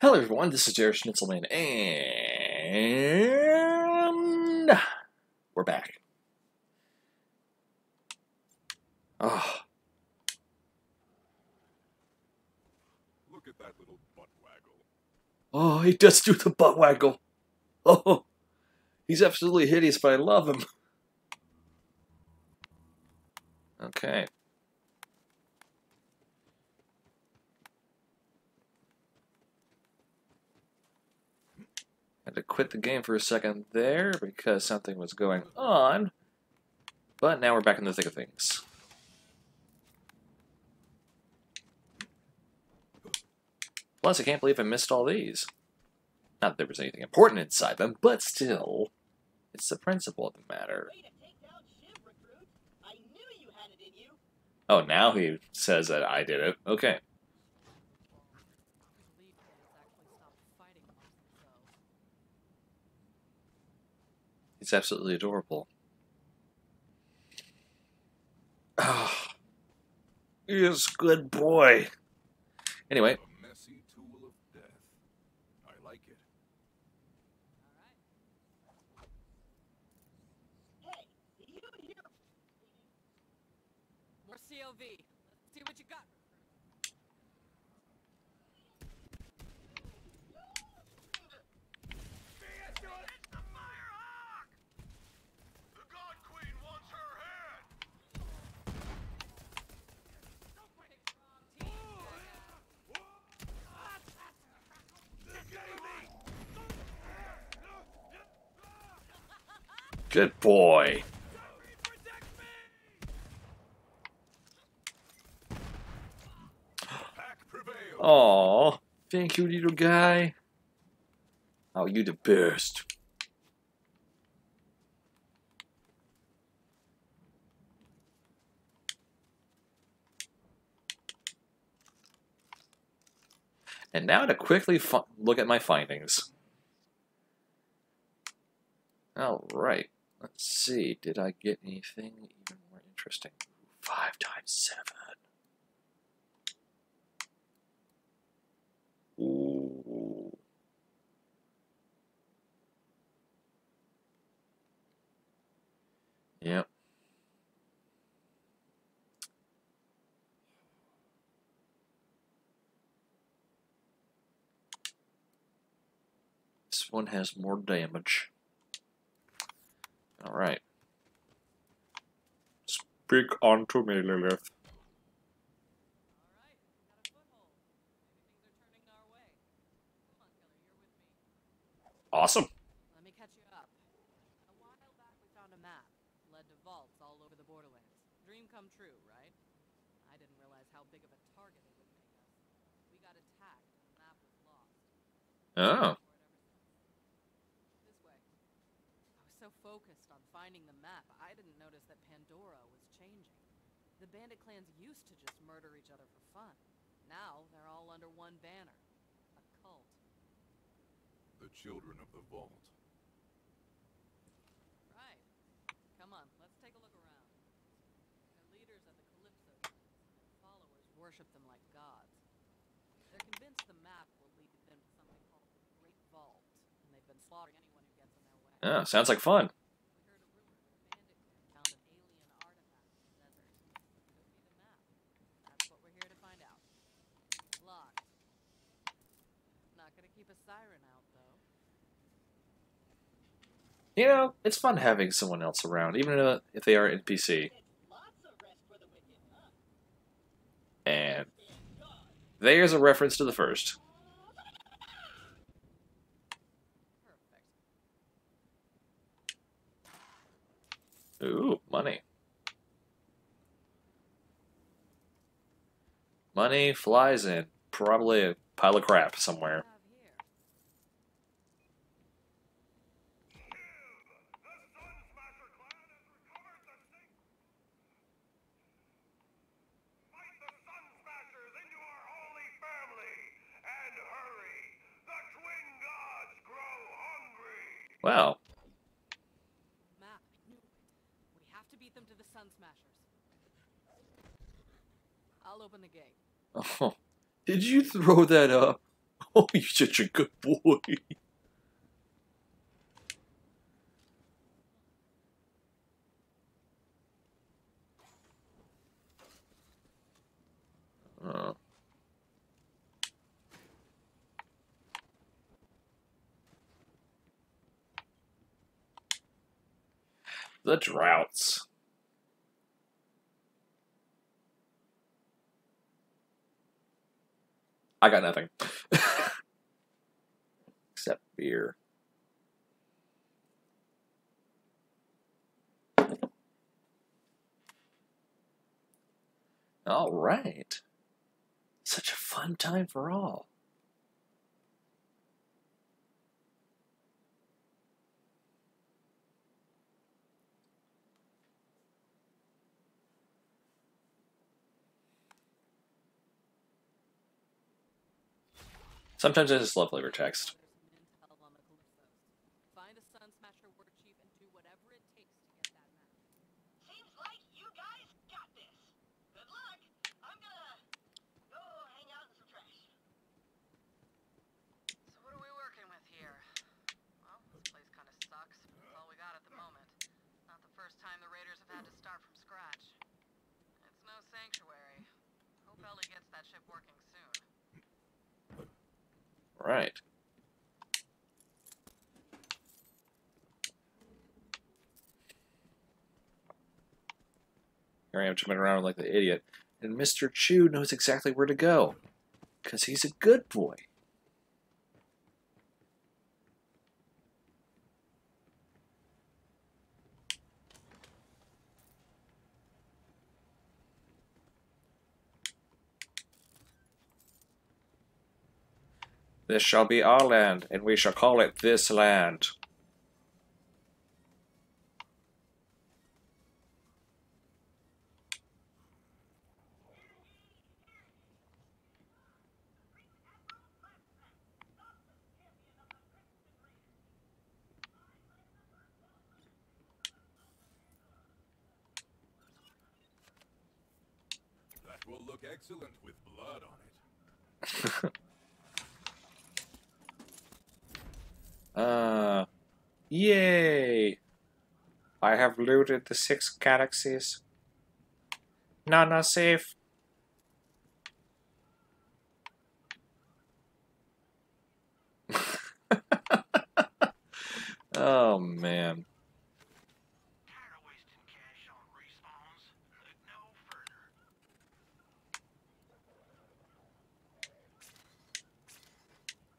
Hello everyone, this is Jared Schnitzelman, and we're back. Oh, Look at that little butt waggle. oh, he does do the butt waggle. Oh, he's absolutely hideous, but I love him. Okay. To quit the game for a second there because something was going on. But now we're back in the thick of things. Plus, I can't believe I missed all these. Not that there was anything important inside them, but still, it's the principle of the matter. Way to take down Shiv, recruit. I knew you had it in you. Oh, now he says that I did it. Okay. It's absolutely adorable. Is a good boy. Anyway, A messy tool of death. I like it. Hey, you here. More COV. Let's see what you got. The God Queen wants her head! Good boy. Aw, thank you, little guy. Oh, you the best. And now to quickly look at my findings. All right. Let's see. Did I get anything even more interesting? Five times seven. Ooh. Yep. This one has more damage. Alright. Speak onto me, Lilith. All right, we got a foothold. Maybe things are turning our way. Come on, Keller, you're me. Awesome. Let me catch you up. A while back, we found a map. Led to vaults all over the borderlands. Dream come true, right? I didn't realize how big of a target it would make us. We got attacked, and the map was lost. Oh. For it ever since. This way. I was so focused on finding the map, I didn't notice that Pandora was changing. The bandit clans used to just murder each other for fun. Now they're all under one banner. A cult. The children of the vault. Right. Come on, let's take a look around. They're leaders of the Calypso clans, and followers worship them like gods. They're convinced the map will lead them to something called the Great Vault, and they've been slaughtering anyone who gets in their way. Oh, sounds like fun. We heard a rumor that a bandit clan found an alien artifact in the desert. Could be the map. That's what we're here to find out. Locked. Not gonna keep a siren out, though. You know, it's fun having someone else around, even if they are NPC. And there's a reference to the first. Ooh, money. Money flies in probably a pile of crap somewhere. Have here. Fight the Sun Smashers into our holy family! And hurry! The twin gods grow hungry! Wow. Map, We have to beat them to the Sun Smashers. I'll open the gate. Oh, did you throw that up? Oh, you're such a good boy. Uh. The droughts. I got nothing. Except beer. All right. Such a fun time for all. Sometimes I just love flavor text. Working soon. Right. Here I am jumping around like the idiot, and Mr. Chu knows exactly where to go. Because he's a good boy. This shall be our land, and we shall call it this land. That will look excellent with blood on it. Uh, yay! I have looted the six galaxies. Are safe. oh man. Tired of wasting cash on respawns. Look no further.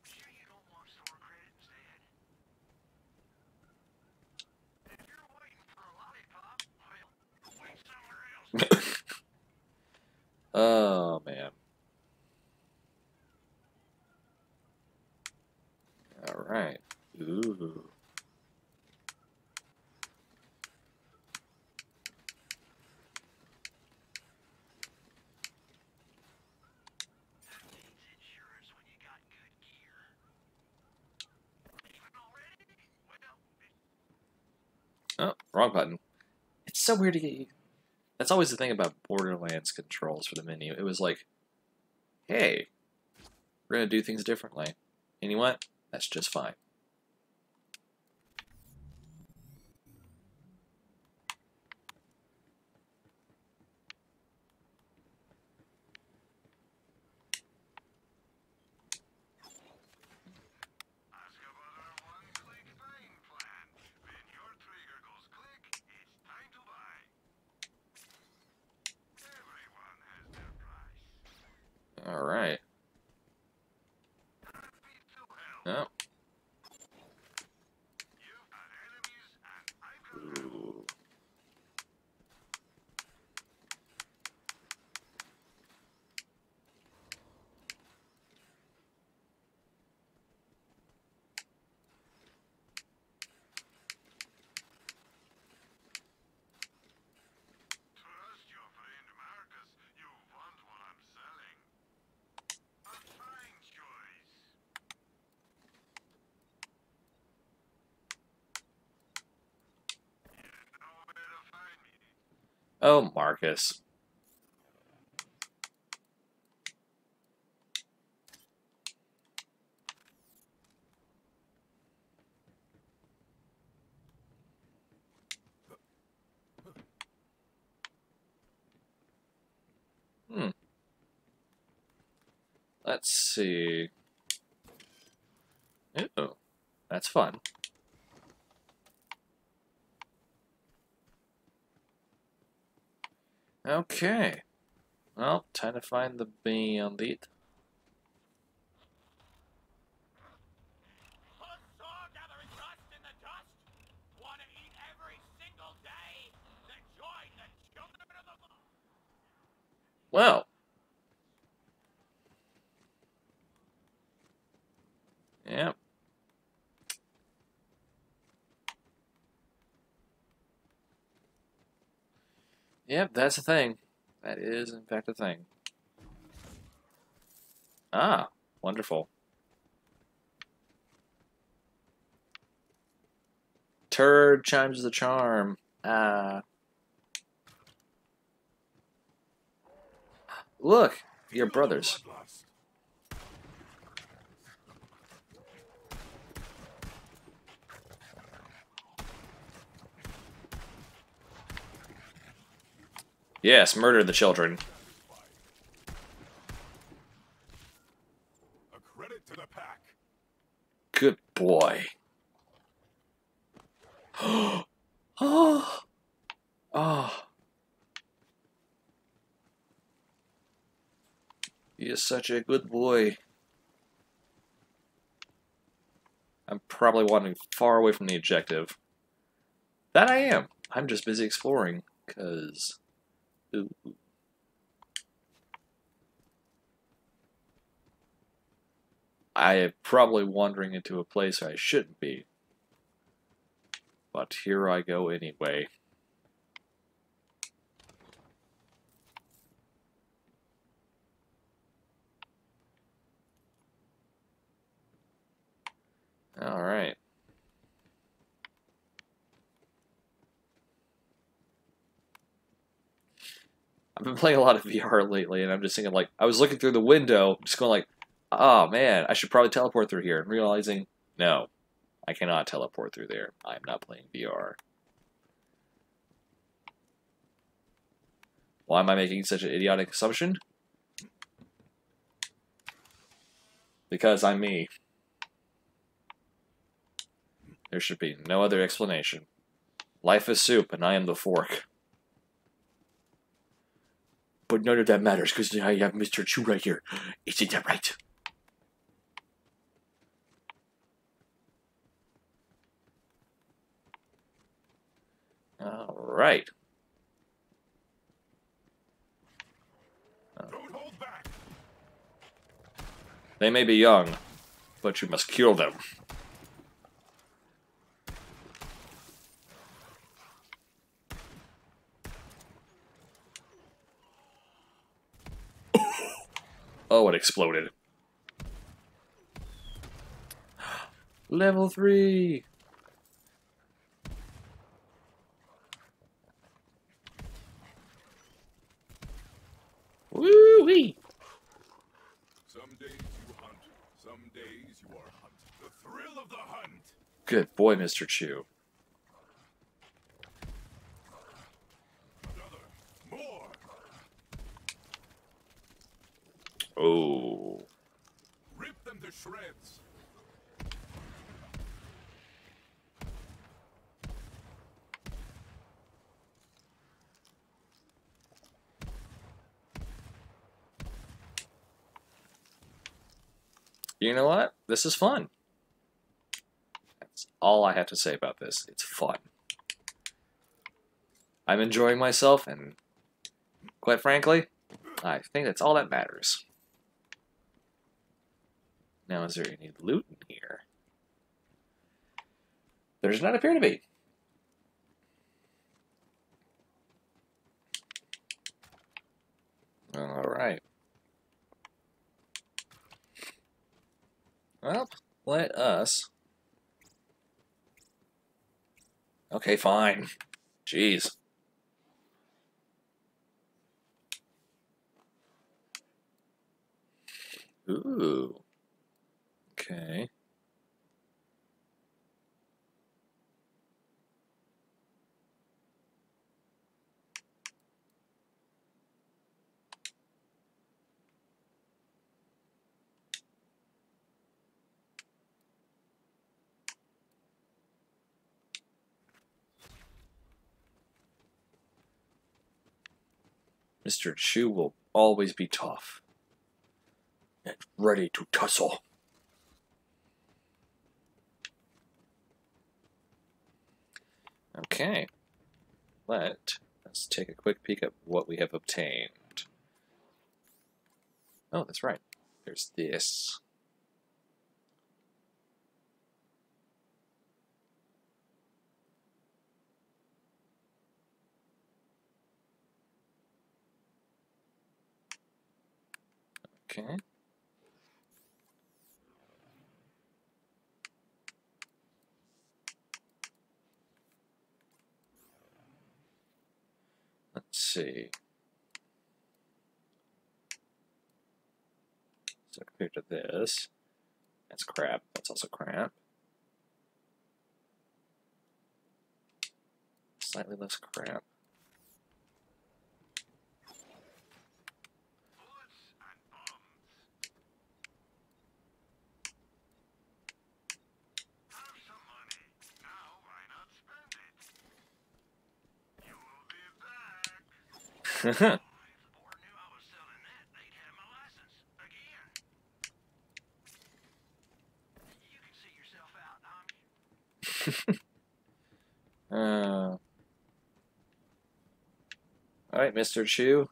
Sure you don't want store credit instead? If you're waiting for a lollipop, well, wait somewhere else. Oh man. All right. Ooh. Oh, wrong button. It's so weird to get you. That's always the thing about Borderlands controls for the menu. It was like, hey, we're going to do things differently. And you know what? That's just fine. Ask about our one-click buying plan. When your trigger goes click, it's time to buy. Everyone has their price. All right. Oh, Marcus. Hmm. Let's see. Oh, that's fun. Okay. Well, time to find the bandit. Huzzah, gathering dust in the dust! Want to eat every single day? Then join the children of the Well. Yep. Yep, that's a thing. That is, in fact, a thing. Ah, wonderful. Turd chimes the charm. Ah. Look, your brothers. Yes, murder the children. A credit to the pack. Good boy. oh. Oh. He is such a good boy. I'm probably wandering far away from the objective. That I am. I'm just busy exploring, because. I am probably wandering into a place I shouldn't be. But here I go anyway. Alright. I've been playing a lot of VR lately, and I'm just thinking, like, I was looking through the window, just going like, oh man, I should probably teleport through here, and realizing, no, I cannot teleport through there. I'm not playing VR. Why am I making such an idiotic assumption? Because I'm me. There should be no other explanation. Life is soup, and I am the fork. But none of that matters, because I have Mr. Chu right here. Isn't that right? Hold back. They may be young, but you must kill them. Oh, it exploded. Level 3! Woo-wee! Some days you hunt. Some days you are hunt. The thrill of the hunt. Good boy, Mr. Chu. Another. More. Oh. Rip them to shreds. You know what? This is fun. That's all I have to say about this. It's fun. I'm enjoying myself, and quite frankly, I think that's all that matters. Now, is there any loot in here? There does not appear to be. All right. Well, let us. Okay, fine. Jeez. Ooh. Okay. Mr. Chu will always be tough and ready to tussle. Okay. Let us take a quick peek at what we have obtained. Oh, that's right. There's this. Okay. Let's see. So compared to this, that's crap. That's also crap. Slightly less crap. Bullets and bombs. Have some money. Now why not spend it? You will be back. If the board knew I was selling that, they'd have my license again. You can see yourself out, Tommy. uh, all right, Mr. Chu.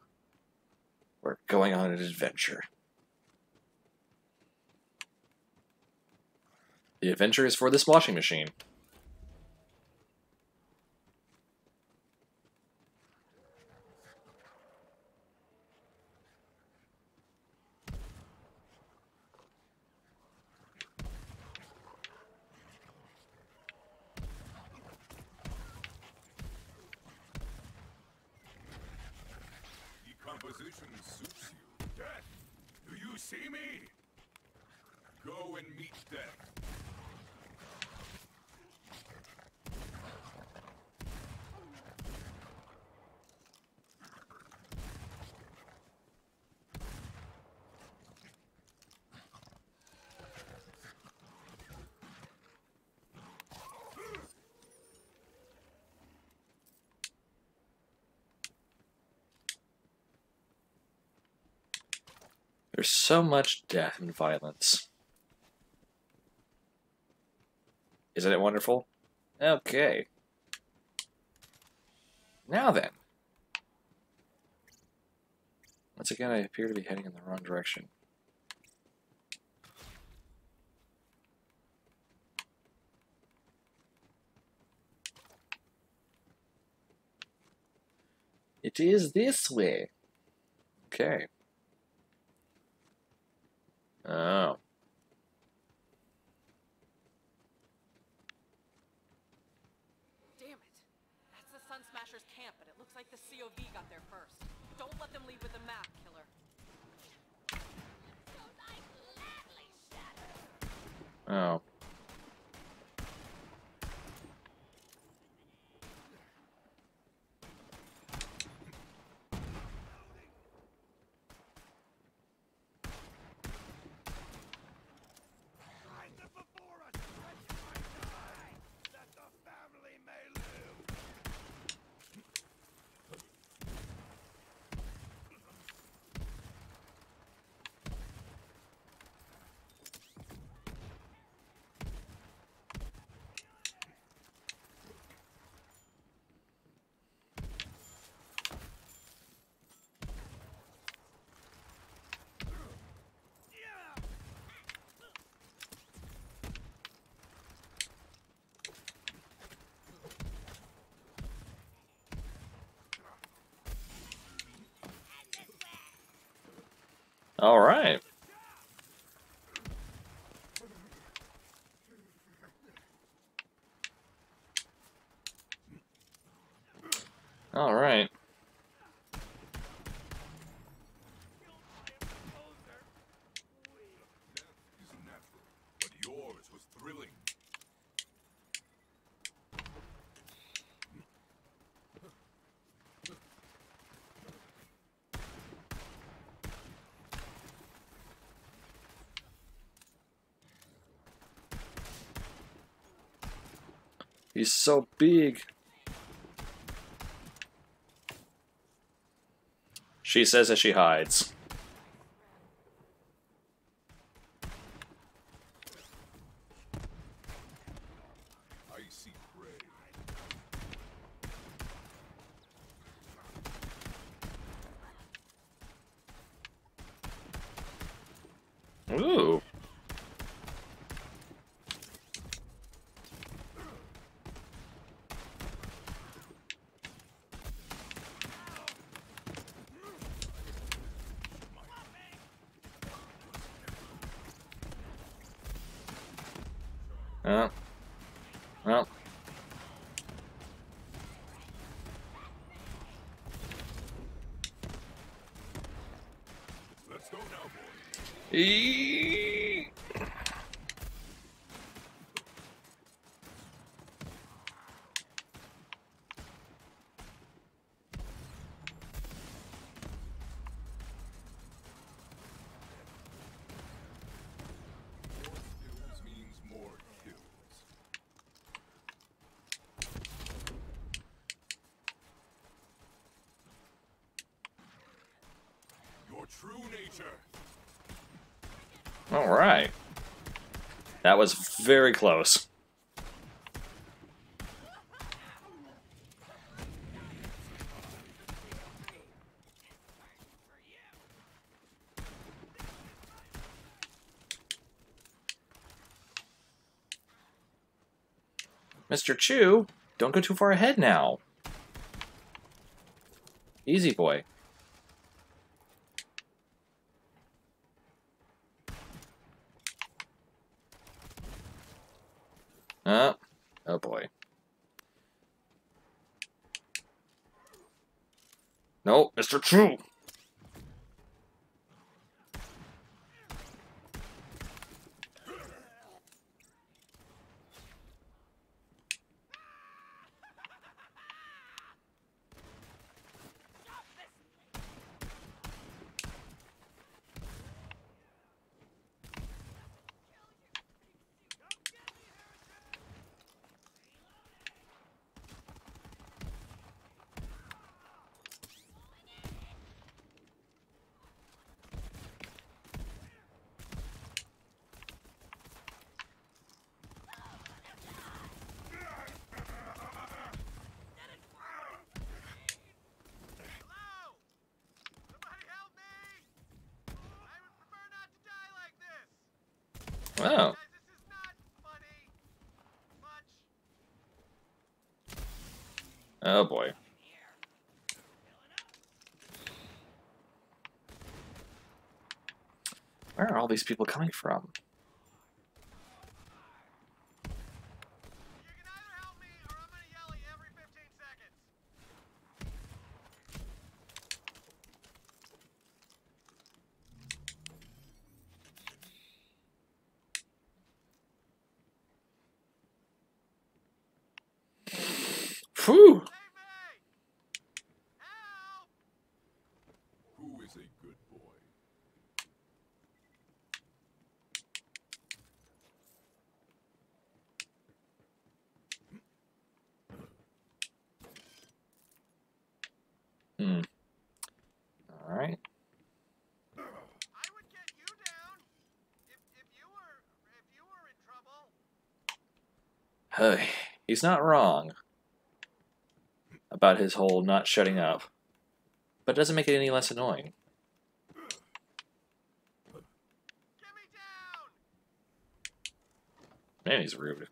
We're going on an adventure. The adventure is for this washing machine. Decomposition suits you. Death, do you see me? Go and meet death. There's so much death and violence. Isn't it wonderful? Okay. Now then. Once again, I appear to be heading in the wrong direction. It is this way. Okay. Oh. Damn it. That's the Sun Smashers camp, but it looks like the COV got there first. Don't let them leave with the map, killer. Oh. All right. He's so big. She says as she hides. All right. That was very close. Mr. Chu, don't go too far ahead now. Easy boy. No, Mr. Chu. Where are all these people coming from? uh, he's not wrong about his whole not shutting up, but it doesn't make it any less annoying. Man, he's rude.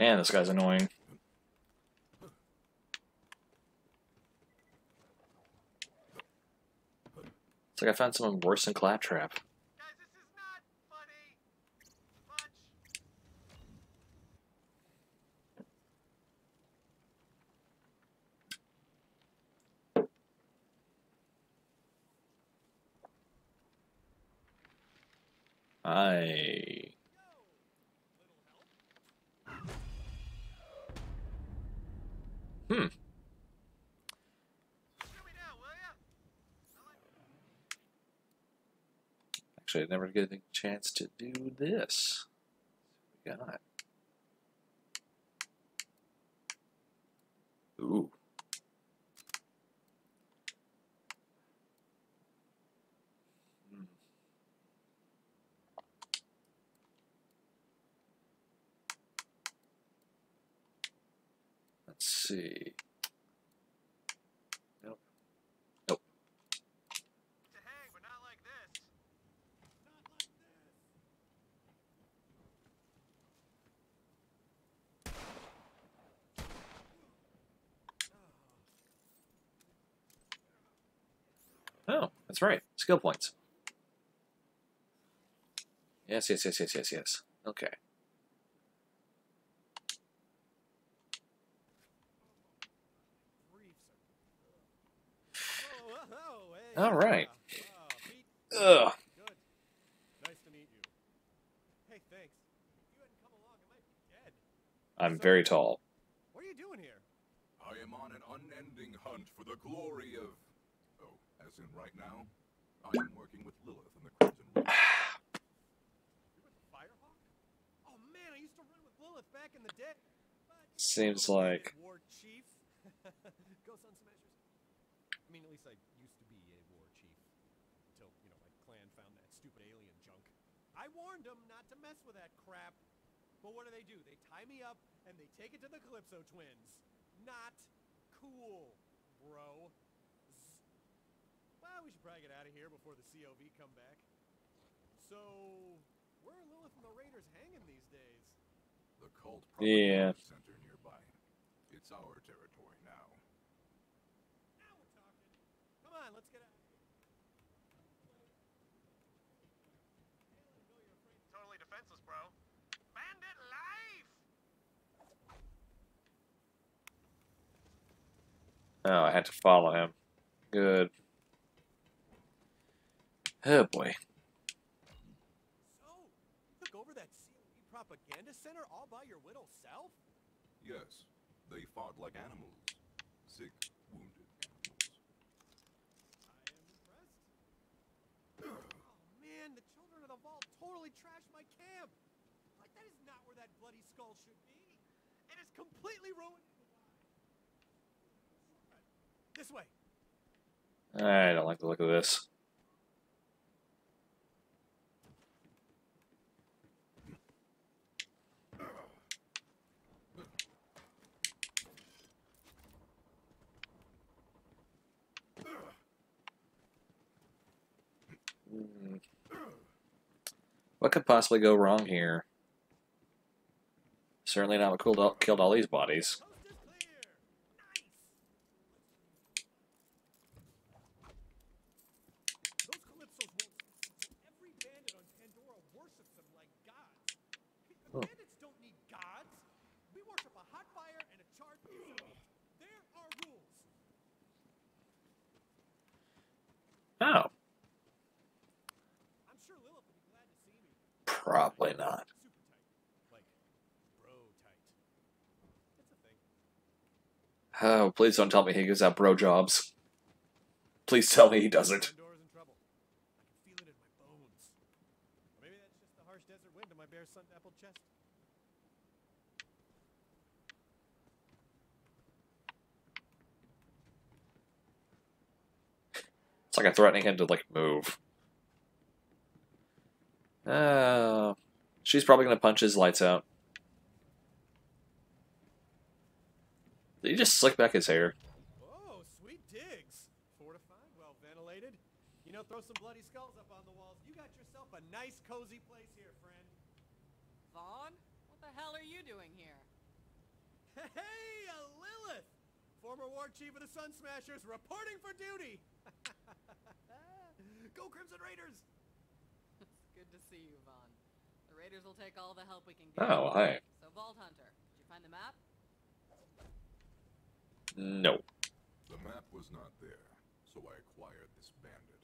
Man, this guy's annoying. It's like I found someone worse than Claptrap. Guys, this is not funny. Much. I. Hmm. Shoot me now, will ya? Actually, I never get a chance to do this. We got. Ooh. Hmm. Let's see. Nope. Nope. To hang, but not like this. Oh, that's right. Skill points. Yes, yes, yes, yes, yes, yes. Okay. Hey. All right. Ugh. Nice to meet you. Thanks. If you hadn't come along, I might be dead. I'm very tall. What are you doing here? I am on an unending hunt for the glory of. In right now? I am working with Lilith and the Crimson You're with the Firehawk? Oh man, I used to run with Lilith back in the day. But Seems like- War chief. Go Sun Smashers. I mean, at least I used to be a war chief until you know my clan found that stupid alien junk. I warned them not to mess with that crap. But what do they do? They tie me up and they take it to the Calypso twins. Not cool, bro. Z- we should probably get out of here before the COV come back. So, where are Lilith and the Raiders hanging these days? The cult Yeah. center nearby. It's our territory now. Now we're talking. Come on, let's get out. Totally defenseless, bro. Bandit life! Oh, I had to follow him. Good. Oh boy. So, took over that COV propaganda center all by your little self? Yes, they fought like animals. Sick, wounded animals. I am impressed. oh man, the children of the vault totally trashed my camp. Like that is not where that bloody skull should be. It is completely ruined. This way. I don't like the look of this. Hmm. What could possibly go wrong here? Certainly not what killed all, killed all these bodies. Oh. bandits a not. Oh, please don't tell me he gives out bro jobs. Please tell me he doesn't. It's like I'm threatening him to like move. Ah, she's probably going to punch his lights out. Did he just slick back his hair? Oh, sweet digs. Fortified, well ventilated. You know, throw some bloody skulls up on the walls. You got yourself a nice, cozy place here, friend. Vaughn, what the hell are you doing here? Hey, a Lilith! Former War Chief of the Sun Smashers reporting for duty! Go Crimson Raiders! It's good to see you, Vaughn. The Raiders will take all the help we can get. Oh, hey. So, Vault Hunter, did you find the map? No. The map was not there, so I acquired this bandit.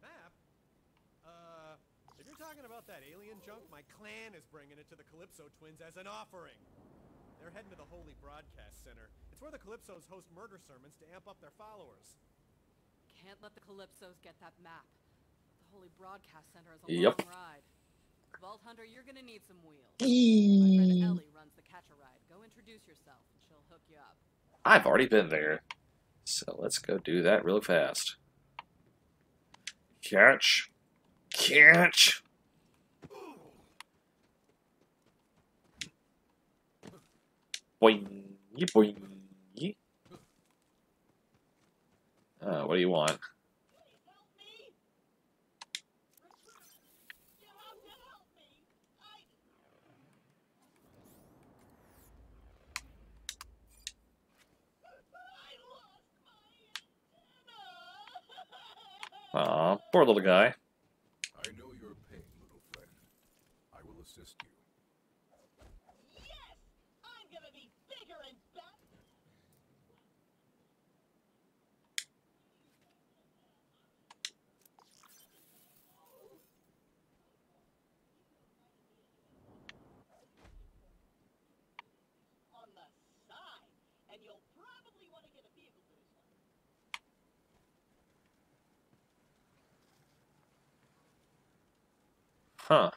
Map? Uh, if you're talking about that alien junk, my clan is bringing it to the Calypso twins as an offering. They're heading to the Holy Broadcast Center. It's where the Calypsos host murder sermons to amp up their followers. Can't let the Calypsos get that map. The Holy Broadcast Center is a Yep. long ride. Vault Hunter, you're gonna need some wheels. My friend Ellie runs the catch a ride. Go introduce yourself, and she'll hook you up. I've already been there. So let's go do that real fast. Catch. Catch. Boing. Boing. Uh, what do you want? Help me! You have to help me! I... I lost my antenna! Aw, poor little guy. I know your pain, little friend. I will assist you. Yes! I'm gonna be bigger and better! On the side, and you'll probably want to get a vehicle for this one. Huh.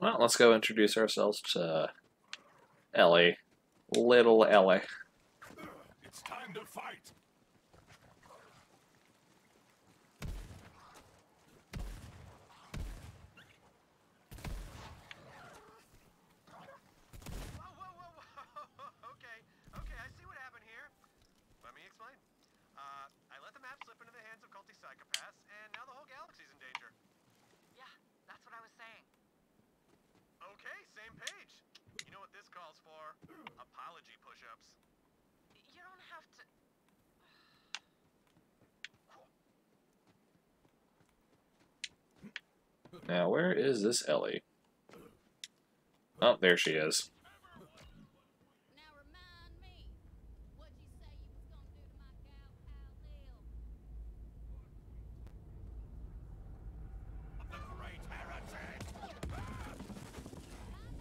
Well, let's go introduce ourselves to Ellie. Little Ellie. It's time to fight! Whoa, whoa, whoa, whoa! okay, okay, I see what happened here. Let me explain. Uh, I let the map slip into the hands of culty psychopaths, and now the whole galaxy's in danger. Yeah, that's what I was saying. Okay, same page. You know what this calls for? Apology push-ups. You don't have to. Now, where is this Ellie? Oh, there she is.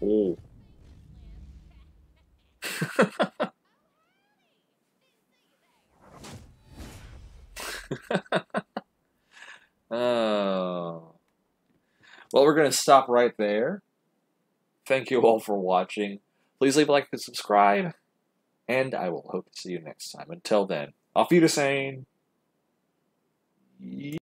Oh. oh. Well, we're going to stop right there. Thank you all for watching. Please leave a like and subscribe. And I will hope to see you next time. Until then, auf Wiedersehen.